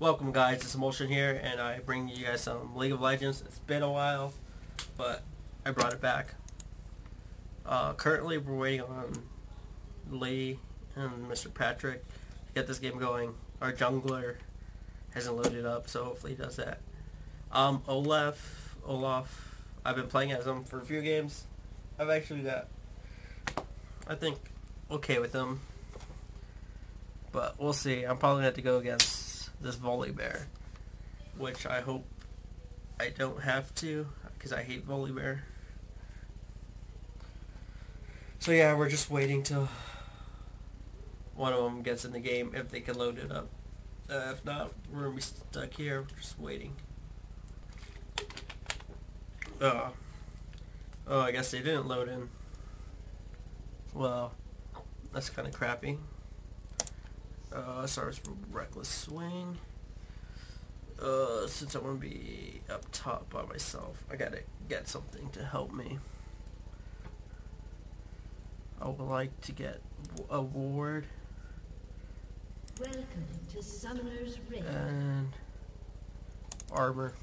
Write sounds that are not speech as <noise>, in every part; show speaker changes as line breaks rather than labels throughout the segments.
Welcome guys, it's Emulsion here and I bring you guys some League of Legends. It's been a while, but I brought it back. Uh, currently we're waiting on Lee and Mr. Patrick to get this game going. Our jungler hasn't loaded up, so hopefully he does that. Um, Olaf, Olaf, I've been playing as him for a few games. I've actually got, I think, okay with him. But we'll see. I'm probably going to have to go against this Volibear, which I hope I don't have to because I hate Volibear. So yeah, we're just waiting till one of them gets in the game if they can load it up. Uh, if not, we're gonna be stuck here just waiting. Oh. Oh, I guess they didn't load in. Well, that's kind of crappy. Uh, starts from Reckless Swing. Uh, since I want to be up top by myself, I gotta get something to help me. I would like to get a ward.
Welcome to Summoner's Rift.
And armor.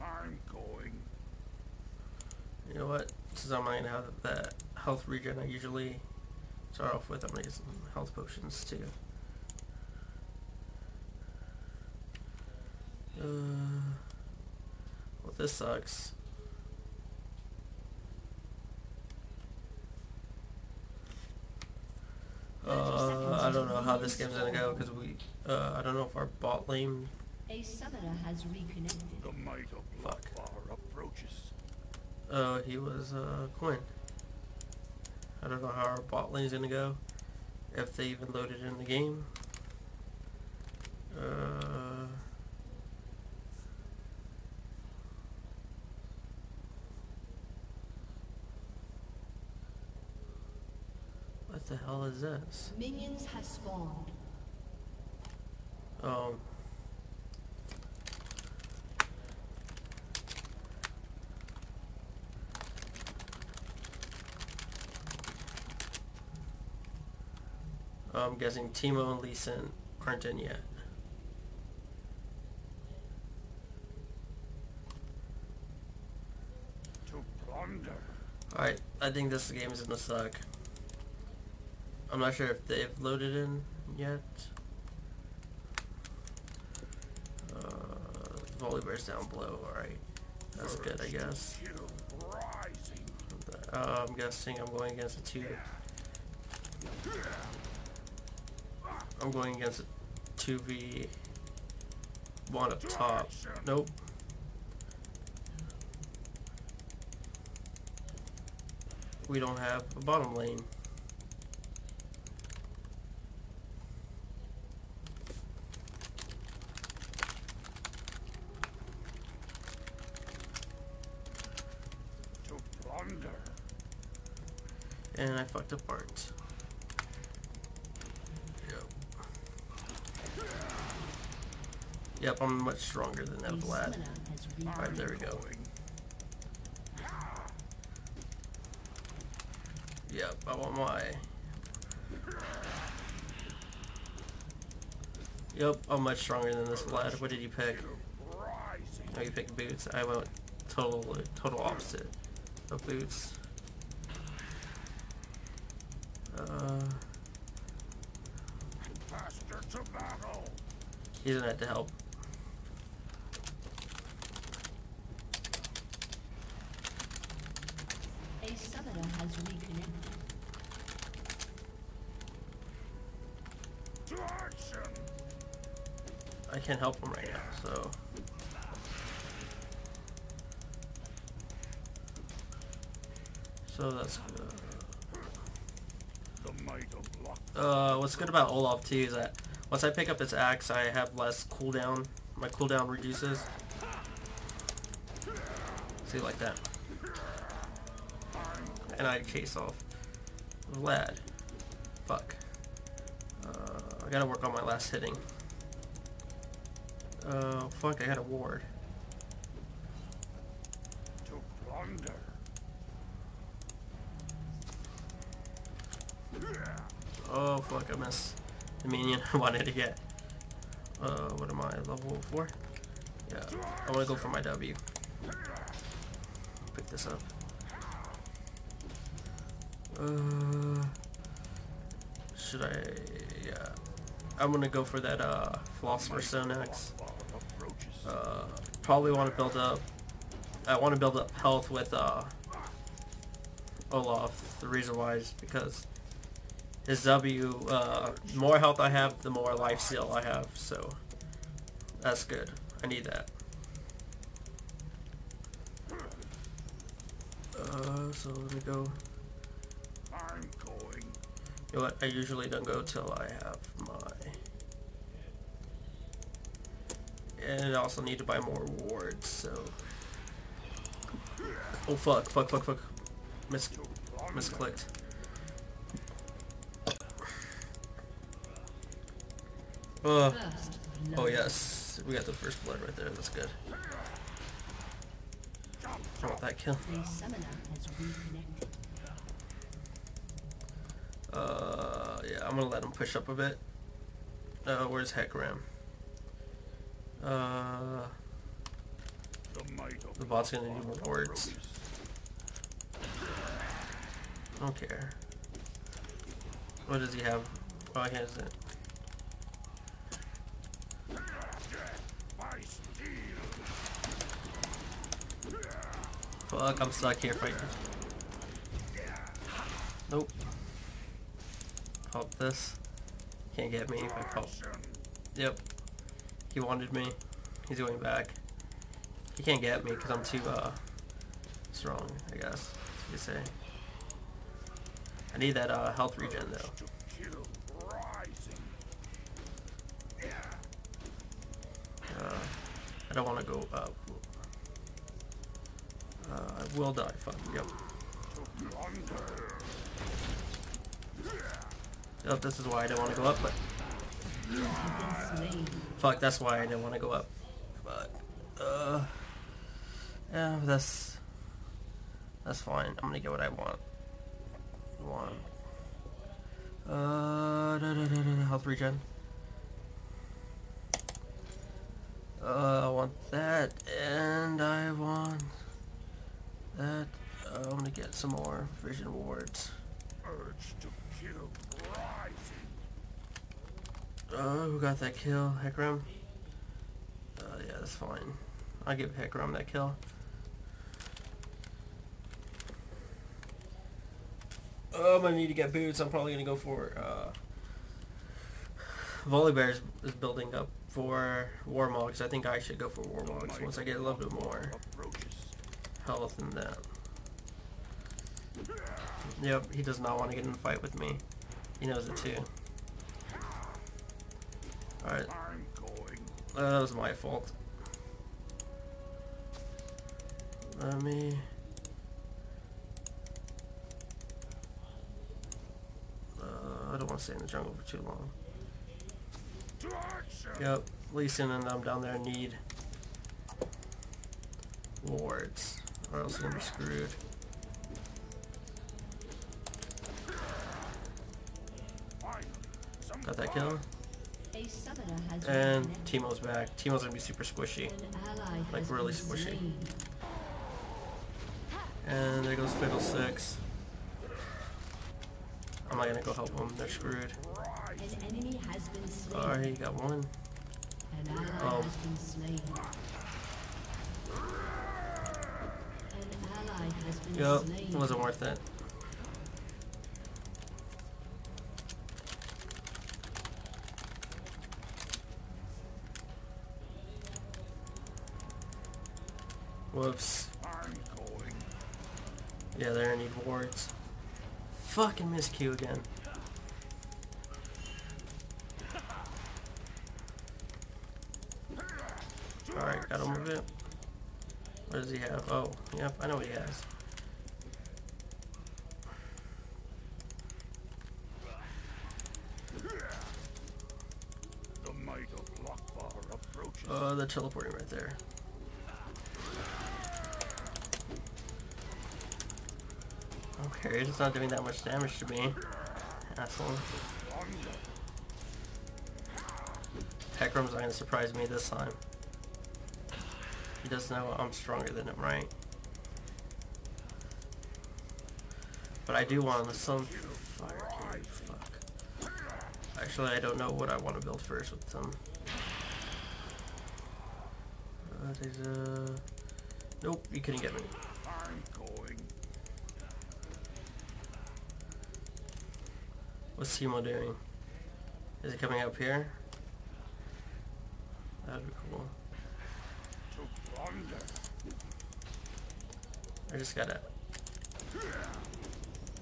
I'm going.
You know what? Since I'm not gonna have that health regen I usually start off with, I'm gonna get some health potions too. Uh, well, this sucks. Uh, I don't know how this game's gonna go because we, uh, I don't know if our bot lane.
A summoner has reconnected.
The might of
Fuck.
Bloodbar approaches.
Uh, he was uh Quinn. I don't know how our bot lane's gonna go. If they even loaded in the game. Uh, what the hell is this?
Minions have spawned.
Um. I'm guessing Teemo and Lee Sin aren't in yet. Alright, I think this game is gonna suck. I'm not sure if they've loaded in yet. Uh, Volibear's down below, alright. That's good, I guess. Uh, I'm guessing I'm going against a two. I'm going against a 2v1 up top. Nope. We don't have a bottom lane. And I fucked up Barnes. Yep. Yep, I'm much stronger than that Vlad.
summoner has reconnected.
Alright, there we go. Yep, I want my... Yep, I'm much stronger than this Vlad. What did you pick? Oh, you picked boots. I went total, total opposite of boots. Uh,
Faster to battle.
he's gonna have to help.
A summoner has reconnected.
To action.
I can't help him right now, so... So that's good.
The might of luck.
Uh, what's good about Olaf too is that once I pick up his axe, I have less cooldown. My cooldown reduces. See, like that. And I chase off Vlad. Fuck. Uh, I gotta work on my last hitting. Uh, fuck, I got a ward.
To plunder.
Oh, fuck, I missed. the minion <laughs> I wanted to get. Uh, what am I, level 4? Yeah, I want to go for my W. Pick this up. Uh, should I, yeah. I'm gonna go for that, uh, Philosopher's Stone next. Uh, probably want to build up, I want to build up health with, uh, Olaf. The reason why is because his W, uh, more health I have, the more life steal I have, so that's good. I need that. Uh, so let me go.
I'm going.
You know what? I usually don't go till I have my. And I also need to buy more wards, so. Oh fuck! Fuck! Fuck! Fuck! Mis misclicked. Uh, oh yes, we got the first blood right there. That's good. I want that kill.
A summoner has reconnected.
Uh, yeah, I'm gonna let him push up a bit. Uh, where's Hecarim? Uh,
The
bot's gonna need more wards. I don't care. What does he have? Oh, he has it. Fuck, I'm stuck here fighting. Nope. Pop this. Can't get me if I pop. Yep. He wanted me. He's going back. He can't get me because I'm too, uh, strong, I guess, you say. I need that, uh, health regen, though. Uh, I don't want to go up. Uh, I will die. Fuck. Yep. Yep, this is why I don't want to go up, but fuck, that's why I didn't want to go up. But, uh, yeah, that's, that's fine. I'm gonna get what I want. Want. Uh, da, da, da, da, health regen. Uh, I want that, and I want that. Uh, I'm gonna get some more vision wards.
Urge to kill rising.
Uh, who got that kill? Hecarim? Uh, yeah, that's fine. I'll give Hecarim that kill. Oh, I'm gonna need to get boots. I'm probably gonna go for, uh... Volibear is, is building up for Warmogs. I think I should go for Warmogs once I get a little bit more health than that. Yep, he does not want to get in a fight with me. He knows it too. Alright, uh, that was my fault. Let me... Uh, I don't want to stay in the jungle for too long. Yep, Lee Sin and them down there need wards, or else you're gonna be screwed. Got that kill? And. Teemo's back. Teemo's gonna be super squishy. Like really squishy. And there goes Fiddlesticks. I'm not gonna go help them, they're screwed. Alright, you got one. Oh. Yep, it wasn't worth it. Whoops. Yeah, there are gonna need wards. Fucking miscue again. Alright, gotta move it. What does he have? Oh, yep, I know what he has.
The might of Lockbar approaches.
Uh, they're teleporting right there. It's not doing that much damage to me. Asshole. Hecarim's not gonna surprise me this time. He does know I'm stronger than him, right? But I do want the Sunfire Cape. Fuck. Actually, I don't know what I want to build first with them. Uh, there's a... Nope, you couldn't get me.
I'm going.
What's Teemo doing? Is he coming up here? That'd be cool. I just gotta...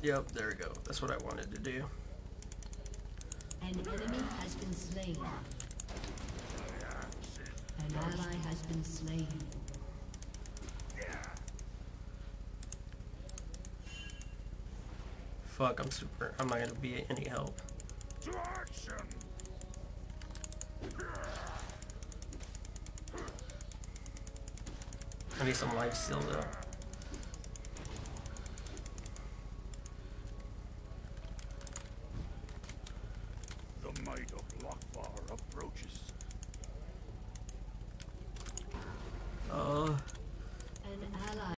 Yep, there we go. That's what I wanted to do.
An enemy has been slain. An ally has been slain.
Fuck, I'm super... I'm not gonna be any help.
to action.
I need some life steal though.